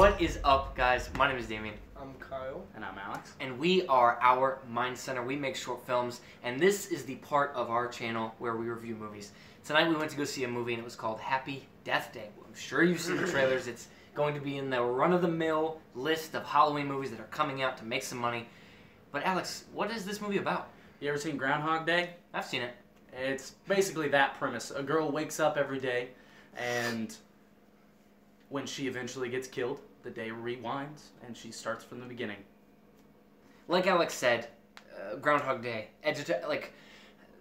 What is up, guys? My name is Damien, I'm Kyle. And I'm Alex. and we are Our Mind Center. We make short films, and this is the part of our channel where we review movies. Tonight we went to go see a movie, and it was called Happy Death Day. I'm sure you've seen the trailers. It's going to be in the run-of-the-mill list of Halloween movies that are coming out to make some money. But Alex, what is this movie about? You ever seen Groundhog Day? I've seen it. It's basically that premise. A girl wakes up every day, and when she eventually gets killed, the day rewinds and she starts from the beginning. like Alex said, uh, Groundhog Day. Like,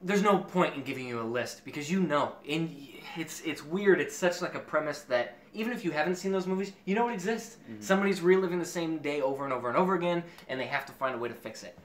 there's no point in giving you a list because you know, in it's it's weird. It's such like a premise that even if you haven't seen those movies, you know it exists. Somebody's reliving the same day over and over and over again, and they have to find a way to fix it.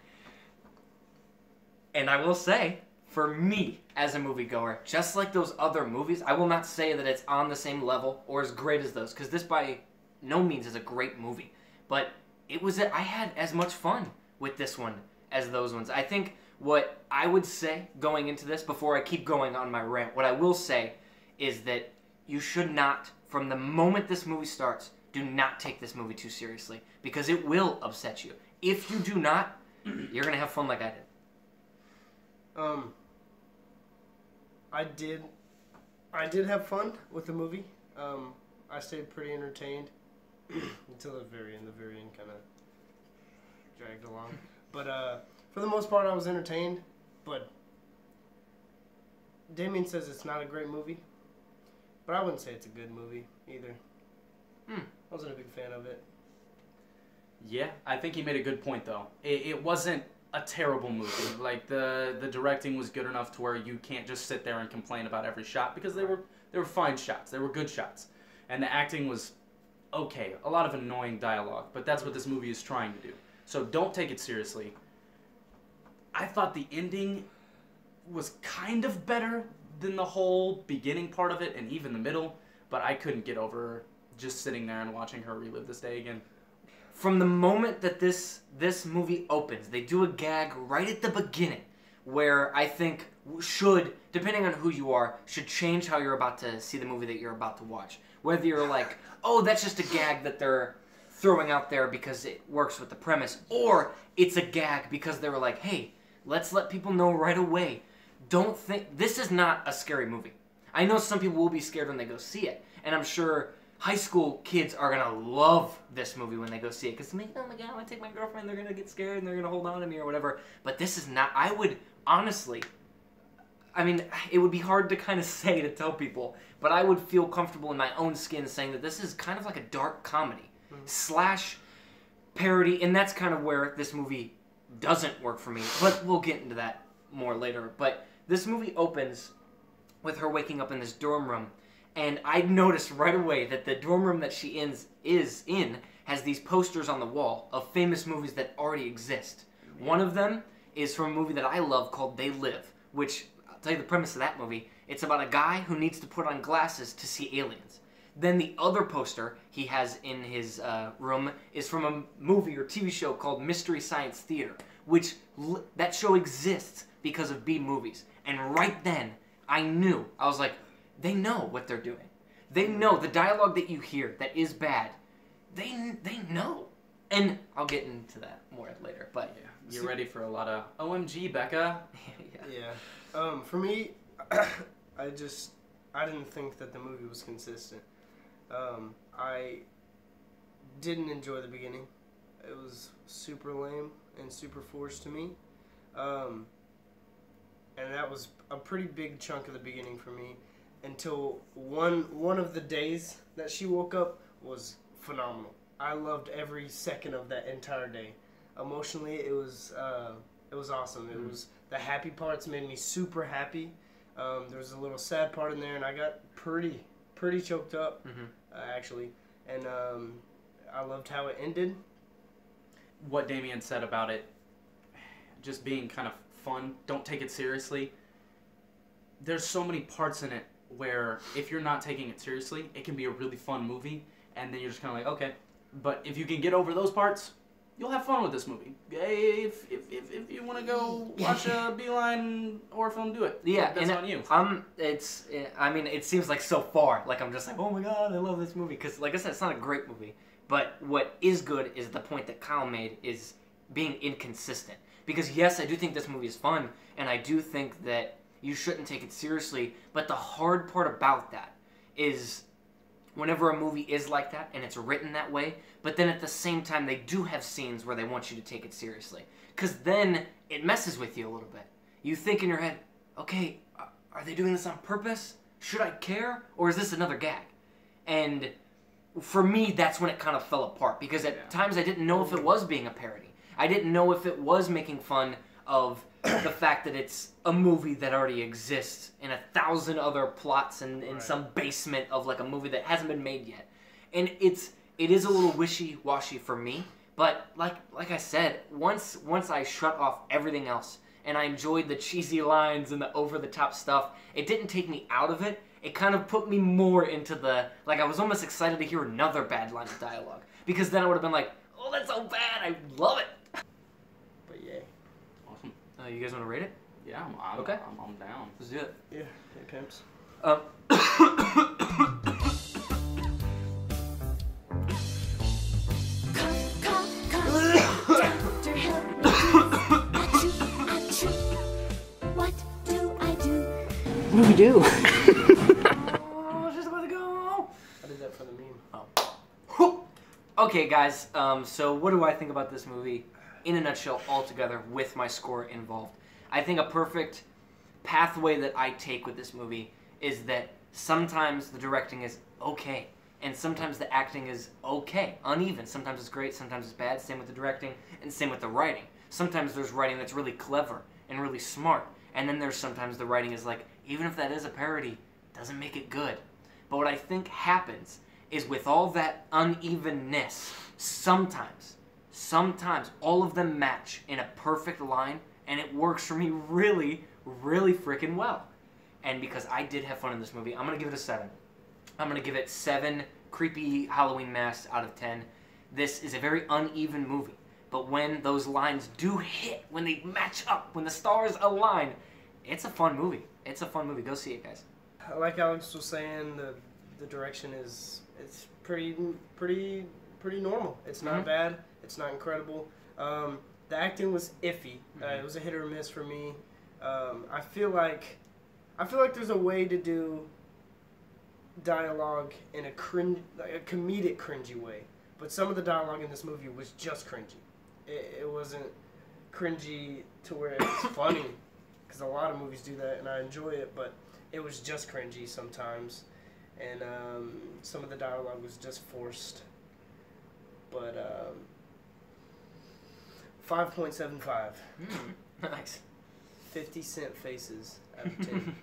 And I will say, for me as a moviegoer, just like those other movies, I will not say that it's on the same level or as great as those, because this by no means is a great movie. But it was I had as much fun with this one as those ones. I think what I would say going into this before I keep going on my rant, what I will say is that you should not from the moment this movie starts, do not take this movie too seriously because it will upset you. If you do not, you're going to have fun like I did. Um, I did, I did have fun with the movie. Um, I stayed pretty entertained until the very end. The very end kind of dragged along, but uh, for the most part, I was entertained. But Damien says it's not a great movie, but I wouldn't say it's a good movie either. Hmm. I wasn't a big fan of it. Yeah, I think he made a good point though. It, it wasn't a terrible movie. Like the the directing was good enough to where you can't just sit there and complain about every shot because they were they were fine shots. They were good shots, and the acting was okay. A lot of annoying dialogue, but that's what this movie is trying to do. So don't take it seriously. I thought the ending was kind of better than the whole beginning part of it and even the middle, but I couldn't get over just sitting there and watching her relive this day again. From the moment that this this movie opens, they do a gag right at the beginning where I think should, depending on who you are, should change how you're about to see the movie that you're about to watch. Whether you're like, oh, that's just a gag that they're throwing out there because it works with the premise, or it's a gag because they were like, hey, let's let people know right away. Don't think this is not a scary movie. I know some people will be scared when they go see it, and I'm sure high school kids are gonna love this movie when they go see it because like, oh my god, I take my girlfriend. They're gonna get scared and they're gonna hold on to me or whatever. But this is not. I would honestly. I mean, it would be hard to kind of say to tell people, but I would feel comfortable in my own skin saying that this is kind of like a dark comedy mm. slash parody, and that's kind of where this movie doesn't work for me. But we'll get into that more later. But this movie opens with her waking up in this dorm room, and I noticed right away that the dorm room that she is is in has these posters on the wall of famous movies that already exist. One of them is from a movie that I love called They Live, which tell you the premise of that movie. It's about a guy who needs to put on glasses to see aliens. Then the other poster he has in his uh, room is from a movie or TV show called Mystery Science Theater, which that show exists because of B movies. And right then, I knew. I was like, they know what they're doing. They know the dialogue that you hear that is bad. They they know. And I'll get into that more later. But Yeah, you're ready for a lot of OMG, Becca. yeah. Yeah. Um, for me, I just I didn't think that the movie was consistent. Um, I didn't enjoy the beginning. It was super lame and super forced to me. Um, and that was a pretty big chunk of the beginning for me until one one of the days that she woke up was phenomenal. I loved every second of that entire day. Emotionally, it was uh, it was awesome. It Mhm. was the happy parts made me super happy. Um, there was a little sad part in there, and I got pretty pretty choked up Mhm. uh, actually. And um, I loved how it ended. What Damien said about it just being kind of fun, don't take it seriously. There's so many parts in it where if you're not taking it seriously, it can be a really fun movie, and then you're just kind of like, okay. But if you can get over those parts, you'll have fun with this movie. If, if, if, if you want to go watch a Beeline horror film, do it. Yeah, That's and on you. Um, it's. I mean, it seems like so far. Like I'm just like, oh my god, I love this movie. Because, like I said, it's not a great movie, But what is good is the point that Kyle made is being inconsistent. Because yes, I do think this movie is fun, and I do think that you shouldn't take it seriously. But the hard part about that is whenever a movie is like that and it's written that way, but then at the same time they do have scenes where they want you to take it seriously. Because then it messes with you a little bit. You think in your head, okay, are they doing this on purpose? Should I care? Or is this another gag? And for me, that's when it kind of fell apart because at Yeah. times I didn't know if it was being a parody. I didn't know if it was making fun of the fact that it's a movie that already exists in a thousand other plots and in Right. some basement of like a movie that hasn't been made yet. And it's it is a little wishy-washy for me, but like like I said, once once I shut off everything else and I enjoyed the cheesy lines and the over-the-top stuff, it didn't take me out of it. It kind of put me more into the like I was almost excited to hear another bad line of dialogue because then I would have been like, "Oh, that's so bad. I love it." But yeah, Awesome. Uh, you guys want to rate it? Yeah, I'm, I'm, Okay. I'm, I'm down. Let's do it. yeah, hey pimps. Um. What do I do? what do we do? oh, she's about to go. I did that for the meme. Whew. Okay, guys. Um, so what do I think about this movie in a nutshell, altogether, with my score involved? I think a perfect pathway that I take with this movie is that sometimes the directing is okay, and sometimes the acting is okay, uneven. Sometimes it's great, sometimes it's bad. Same with the directing, and same with the writing. Sometimes there's writing that's really clever and really smart, and then there's sometimes the writing is like, even if that is a parody, doesn't make it good. But what I think happens is with all that unevenness, sometimes, sometimes all of them match in a perfect line, and it works for me really, really freaking well. And because I did have fun in this movie, I'm gonna give it a seven. I'm gonna give it seven creepy Halloween masks out of ten. This is a very uneven movie, but when those lines do hit, when they match up, when the stars align, it's a fun movie. It's a fun movie. Go see it, guys. Like Alex was saying, the the direction is it's pretty pretty pretty normal. It's not Mhm. bad. It's not incredible. Um, the acting was iffy. Uh, Mhm. it was a hit or miss for me. Um, I feel like I feel like there's a way to do dialogue in a cringe, like a comedic cringy way. But some of the dialogue in this movie was just cringy. It, it wasn't cringy to where it's funny, because a lot of movies do that, and I enjoy it. But it was just cringy sometimes, and um, some of the dialogue was just forced. But um, five point seven five. nice. 50 cent faces out of 10.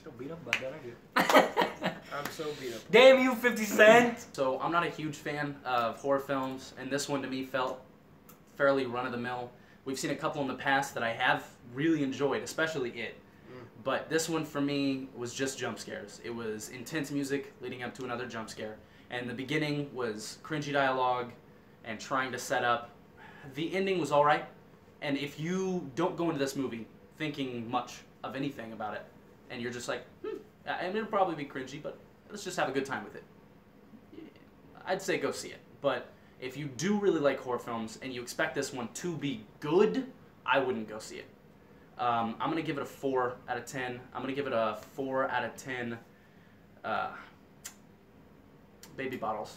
Still beat up by that, aren't? I'm so beat up. Damn you, 50 Cent! So I'm not a huge fan of horror films, and this one to me felt fairly run of the mill. We've seen a couple in the past that I have really enjoyed, especially it. Mm. But this one for me was just jump scares. It was intense music leading up to another jump scare. And the beginning was cringy dialogue and trying to set up. The ending was alright. And if you don't go into this movie thinking much of anything about it, and you're just like, hmm, I mean, it'll probably be cringy, but let's just have a good time with it. I'd say go see it. But if you do really like horror films and you expect this one to be good, I wouldn't go see it. Um, I'm gonna give it a four out of ten. I'm gonna give it a four out of ten. Uh, baby bottles.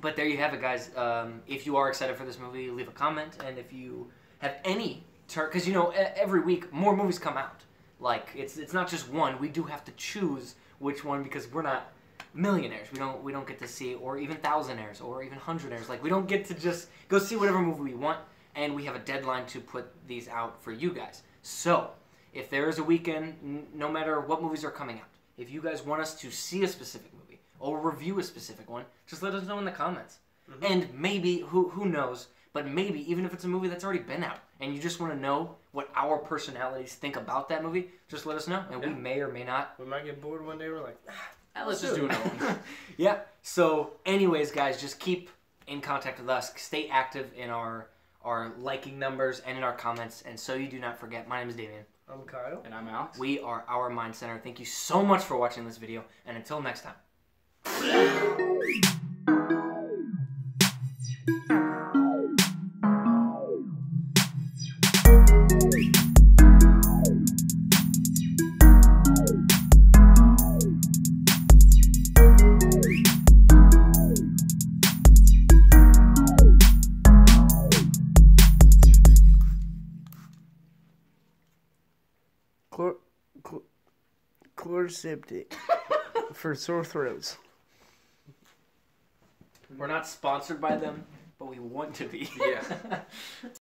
But there you have it, guys. Um, if you are excited for this movie, leave a comment. And if you have any because you know every week more movies come out. Like it's it's not just one. We do have to choose which one because we're not millionaires. We don't we don't get to see or even thousandaires or even hundredaires. Like we don't get to just go see whatever movie we want. And we have a deadline to put these out for you guys. So if there is a weekend, no matter what movies are coming out, if you guys want us to see a specific movie or review a specific one, just let us know in the comments. And maybe, who who knows, but maybe even if it's a movie that's already been out and you just want to know what our personalities think about that movie, just let us know. And we may or may not. We might get bored one day. We're like, ah, Uh, let's just do another one. yeah. So, anyways, guys, just keep in contact with us. Stay active in our our liking numbers and in our comments. And so you do not forget, my name is Damien. I'm Kyle. And I'm Alex. We are Our Mind Center. Thank you so much for watching this video. And until next time. Chlor, chlor, Chloraseptic for sore throats. We're not sponsored by them, but we want to be. Yeah.